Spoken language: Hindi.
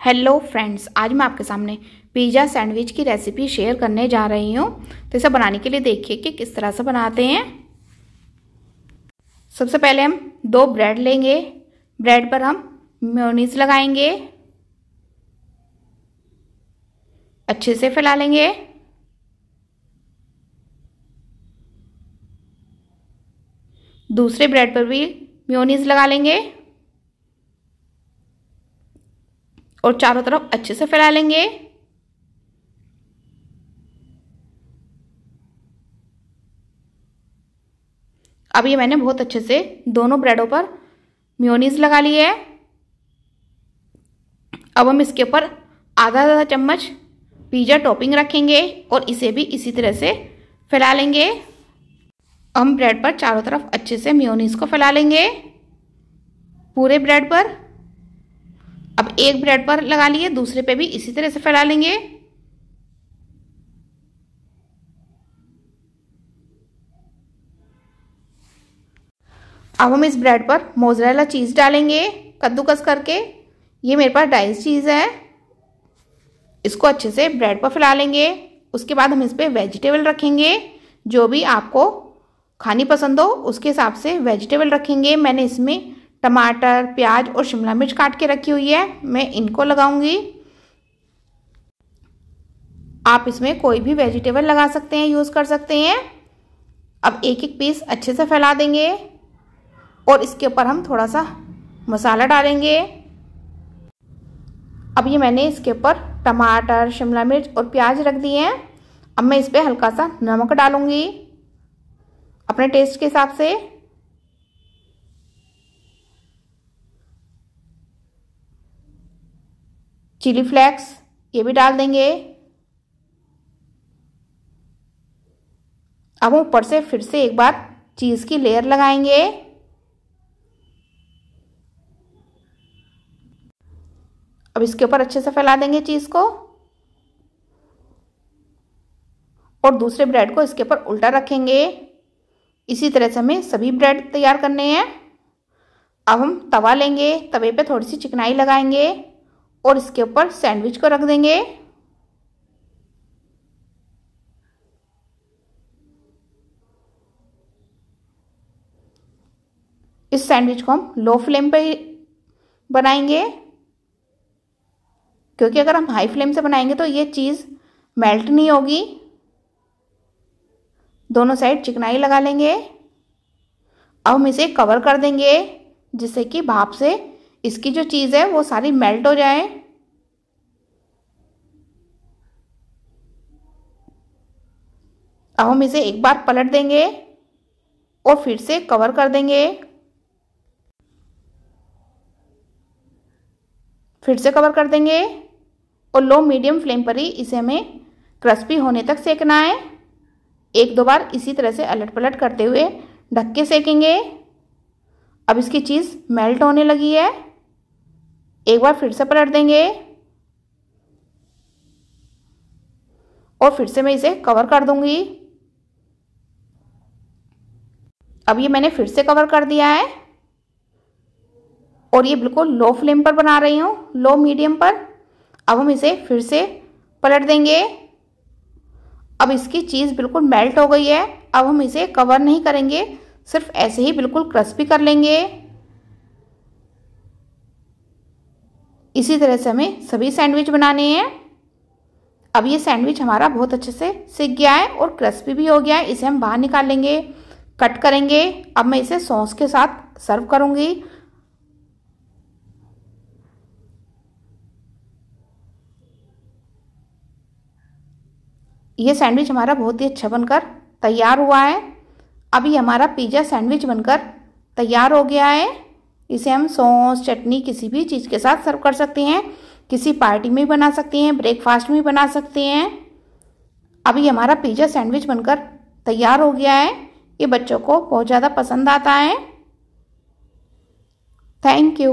हेलो फ्रेंड्स आज मैं आपके सामने पिज़्ज़ा सैंडविच की रेसिपी शेयर करने जा रही हूँ। तो इसे बनाने के लिए देखिए कि किस तरह से बनाते हैं। सबसे पहले हम दो ब्रेड लेंगे। ब्रेड पर हम म्योनीस लगाएँगे। अच्छे से फैला लेंगे। दूसरे ब्रेड पर भी म्योनीस लगा लेंगे। और चारों तरफ़ अच्छे से फैला लेंगे। अब ये मैंने बहुत अच्छे से दोनों ब्रेडों पर म्योनीज लगा ली है। अब हम इसके ऊपर आधा आधा चम्मच पिज़्ज़ा टॉपिंग रखेंगे और इसे भी इसी तरह से फैला लेंगे। हम ब्रेड पर चारों तरफ़ अच्छे से म्योनीस को फैला लेंगे। पूरे ब्रेड पर अब एक ब्रेड पर लगा लिए, दूसरे पे भी इसी तरह से फैला लेंगे। अब हम इस ब्रेड पर मोजरेला चीज़ डालेंगे, कद्दूकस करके। ये मेरे पास डाइस चीज़ है। इसको अच्छे से ब्रेड पर फैला लेंगे। उसके बाद हम इस पर वेजिटेबल रखेंगे। जो भी आपको खानी पसंद हो, उसके हिसाब से वेजिटेबल रखेंगे। मैंने इसमें टमाटर, प्याज और शिमला मिर्च काट के रखी हुई है। मैं इनको लगाऊँगी। आप इसमें कोई भी वेजिटेबल लगा सकते हैं यूज़ कर सकते हैं। अब एक एक पीस अच्छे से फैला देंगे और इसके ऊपर हम थोड़ा सा मसाला डालेंगे। अब ये मैंने इसके ऊपर टमाटर, शिमला मिर्च और प्याज रख दिए हैं। अब मैं इस पर हल्का सा नमक डालूँगी अपने टेस्ट के हिसाब से। चिली फ्लेक्स, ये भी डाल देंगे। अब हम ऊपर से फिर से एक बार चीज़ की लेयर लगाएँगे। अब इसके ऊपर अच्छे से फैला देंगे चीज़ को। और दूसरे ब्रेड को इसके ऊपर उल्टा रखेंगे। इसी तरह से हमें सभी ब्रेड तैयार करने हैं। अब हम तवा लेंगे, तवे पे थोड़ी सी चिकनाई लगाएँगे। और इसके ऊपर सैंडविच को रख देंगे। इस सैंडविच को हम लो फ्लेम पे बनाएँगे। क्योंकि अगर हम हाई फ्लेम से बनाएँगे तो ये चीज़ मेल्ट नहीं होगी। दोनों साइड चिकनाई लगा लेंगे। अब हम इसे कवर कर देंगे, जिससे कि भाप से इसकी जो चीज़ है, वो सारी मेल्ट हो जाए। अब हम इसे एक बार पलट देंगे और फिर से कवर कर देंगे। फिर से कवर कर देंगे और लो मीडियम फ्लेम पर ही इसे हमें क्रिस्पी होने तक सेकना है। एक दो बार इसी तरह से अलट पलट करते हुए ढक के सेकेंगे। अब इसकी चीज़ मेल्ट होने लगी है। एक बार फिर से पलट देंगे। और फिर से मैं इसे कवर कर दूँगी। अब ये मैंने फिर से कवर कर दिया है। और ये बिल्कुल लो फ्लेम पर बना रही हूँ लो मीडियम पर। अब हम इसे फिर से पलट देंगे। अब इसकी चीज़ बिल्कुल मेल्ट हो गई है। अब हम इसे कवर नहीं करेंगे, सिर्फ़ ऐसे ही बिल्कुल क्रस्पी कर लेंगे। इसी तरह से हमें सभी सैंडविच बनाने हैं। अब ये सैंडविच हमारा बहुत अच्छे से सीख गया है और क्रिस्पी भी हो गया है, इसे हम बाहर निकाल लेंगे, कट करेंगे। अब मैं इसे सॉस के साथ सर्व करूँगी। ये सैंडविच हमारा बहुत ही अच्छा बनकर तैयार हुआ है। अभी हमारा पिज़्ज़ा सैंडविच बनकर तैयार हो गया है। इसे हम सॉस, चटनी किसी भी चीज़ के साथ सर्व कर सकते हैं। किसी पार्टी में बना सकते हैं, ब्रेकफास्ट में भी बना सकते हैं। अभी हमारा पिज़्ज़ा सैंडविच बनकर तैयार हो गया है। ये बच्चों को बहुत ज़्यादा पसंद आता है। Thank you.